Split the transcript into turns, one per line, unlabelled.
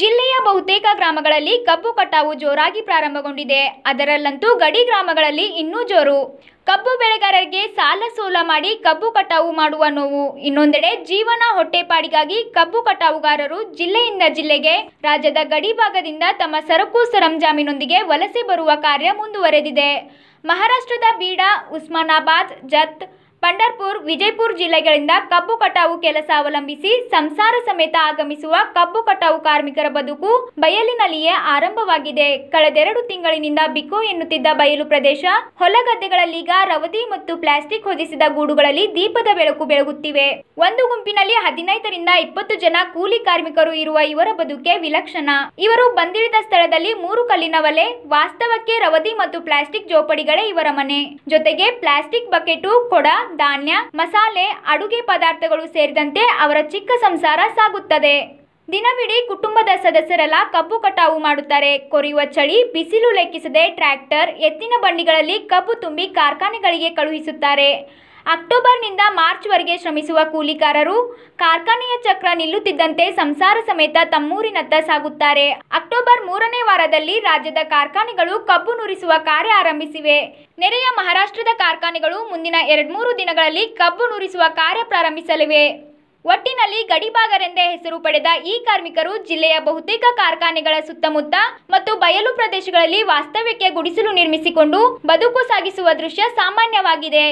ಜಿಲ್ಲೆಯ ಬಹುತೇಕ ಗ್ರಾಮಗಳಲ್ಲಿ ಕಬ್ಬು ಕಟಾವು ಜೋರಾಗಿ ಪ್ರಾರಂಭಗೊಂಡಿದೆ. ಅದರಲ್ಲಂತೂ ಗಡಿ ಗ್ರಾಮಗಳಲ್ಲಿ ಇನ್ನೂ ಜೋರು. ಕಬ್ಬು ಬೆಳೆಗಾರರಿಗೆ ಸಾಲ ಸೋಲ ಮಾಡಿ ಕಬ್ಬು ಕಟಾವು ಮಾಡುವ ನೋವು. ಇನ್ನೊಂದೆಡೆ ಜೀವನ ಹೊಟ್ಟೆಪಾಡಿಗಾಗಿ ಕಬ್ಬು ಕಟಾವುಗಾರರು ಜಿಲ್ಲೆಯಿಂದ ಜಿಲ್ಲೆಗೆ, ರಾಜ್ಯದ ಗಡಿ ಭಾಗದಿಂದ ತಮ್ಮ ಸರಕು ಸರಂಜಾಮಿನೊಂದಿಗೆ ವಲಸೆ ಬರುವ ಕಾರ್ಯ ಮುಂದುವರೆದಿದೆ. ಮಹಾರಾಷ್ಟ್ರದ ಬೀಡಾ, ಉಸ್ಮಾನಾಬಾದ್, ಜತ್ ಪಂಡರ್ಪುರ್, ವಿಜಯಪುರ ಜಿಲ್ಲೆಗಳಿಂದ ಕಬ್ಬು ಕಟಾವು ಕೆಲಸ ಅವಲಂಬಿಸಿ ಸಂಸಾರ ಸಮೇತ ಆಗಮಿಸುವ ಕಬ್ಬು ಕಟಾವು ಕಾರ್ಮಿಕರ ಬದುಕು ಬಯಲಿನಲ್ಲಿಯೇ ಆರಂಭವಾಗಿದೆ. ಕಳೆದೆರಡು ತಿಂಗಳಿನಿಂದ ಬಿಕೋ ಎನ್ನುತ್ತಿದ್ದ ಬಯಲು ಪ್ರದೇಶ, ಹೊಲಗದ್ದೆಗಳಲ್ಲೀಗ ರವದಿ ಮತ್ತು ಪ್ಲಾಸ್ಟಿಕ್ ಹೊದಿಸಿದ ಗೂಡುಗಳಲ್ಲಿ ದೀಪದ ಬೆಳಕು ಬೆಳಗುತ್ತಿವೆ. ಒಂದು ಗುಂಪಿನಲ್ಲಿ ಹದಿನೈದರಿಂದ ಇಪ್ಪತ್ತು ಜನ ಕೂಲಿ ಕಾರ್ಮಿಕರು ಇರುವ ಇವರ ಬದುಕೆ ವಿಲಕ್ಷಣ. ಇವರು ಬಂದಿಳಿದ ಸ್ಥಳದಲ್ಲಿ ಮೂರು ಕಲ್ಲಿನ ವಲೆ ವಾಸ್ತವಕ್ಕೆ ರವದಿ ಮತ್ತು ಪ್ಲಾಸ್ಟಿಕ್ ಜೋಪಡಿಗಳೇ ಇವರ ಮನೆ. ಜೊತೆಗೆ ಪ್ಲಾಸ್ಟಿಕ್ ಬಕೆಟು, ಕೊಡ ಧಾನ್ಯ, ಮಸಾಲೆ, ಅಡುಗೆ ಪದಾರ್ಥಗಳು ಸೇರಿದಂತೆ ಅವರ ಚಿಕ್ಕ ಸಂಸಾರ ಸಾಗುತ್ತದೆ. ದಿನವಿಡೀ ಕುಟುಂಬದ ಸದಸ್ಯರೆಲ್ಲ ಕಬ್ಬು ಕಟಾವು ಮಾಡುತ್ತಾರೆ. ಕೊರೆಯುವ ಚಳಿ, ಬಿಸಿಲು ಲೆಕ್ಕಿಸದೆ ಟ್ರ್ಯಾಕ್ಟರ್, ಎತ್ತಿನ ಬಂಡಿಗಳಲ್ಲಿ ಕಬ್ಬು ತುಂಬಿ ಕಾರ್ಖಾನೆಗಳಿಗೆ ಕಳುಹಿಸುತ್ತಾರೆ. ಅಕ್ಟೋಬರ್ನಿಂದ ಮಾರ್ಚ್ವರೆಗೆ ಶ್ರಮಿಸುವ ಕೂಲಿಕಾರರು ಕಾರ್ಖಾನೆಯ ಚಕ್ರ ನಿಲ್ಲುತ್ತಿದ್ದಂತೆ ಸಂಸಾರ ಸಮೇತ ತಮ್ಮೂರಿನತ್ತ ಸಾಗುತ್ತಾರೆ. ಅಕ್ಟೋಬರ್ ಮೂರನೇ ವಾರದಲ್ಲಿ ರಾಜ್ಯದ ಕಾರ್ಖಾನೆಗಳು ಕಬ್ಬು ನುರಿಸುವ ಕಾರ್ಯ ಆರಂಭಿಸಿವೆ. ನೆರೆಯ ಮಹಾರಾಷ್ಟ್ರದ ಕಾರ್ಖಾನೆಗಳು ಮುಂದಿನ ಎರಡ್ಮೂರು ದಿನಗಳಲ್ಲಿ ಕಬ್ಬು ನುರಿಸುವ ಕಾರ್ಯ ಪ್ರಾರಂಭಿಸಲಿವೆ. ಒಟ್ಟಿನಲ್ಲಿ ಗಡಿಭಾಗರೆಂದೇ ಹೆಸರು ಪಡೆದ ಈ ಕಾರ್ಮಿಕರು ಜಿಲ್ಲೆಯ ಬಹುತೇಕ ಕಾರ್ಖಾನೆಗಳ ಸುತ್ತಮುತ್ತ ಮತ್ತು ಬಯಲು ಪ್ರದೇಶಗಳಲ್ಲಿ ವಾಸ್ತವ್ಯಕ್ಕೆ ಗುಡಿಸಲು ನಿರ್ಮಿಸಿಕೊಂಡು ಬದುಕು ಸಾಗಿಸುವ ದೃಶ್ಯ ಸಾಮಾನ್ಯವಾಗಿದೆ.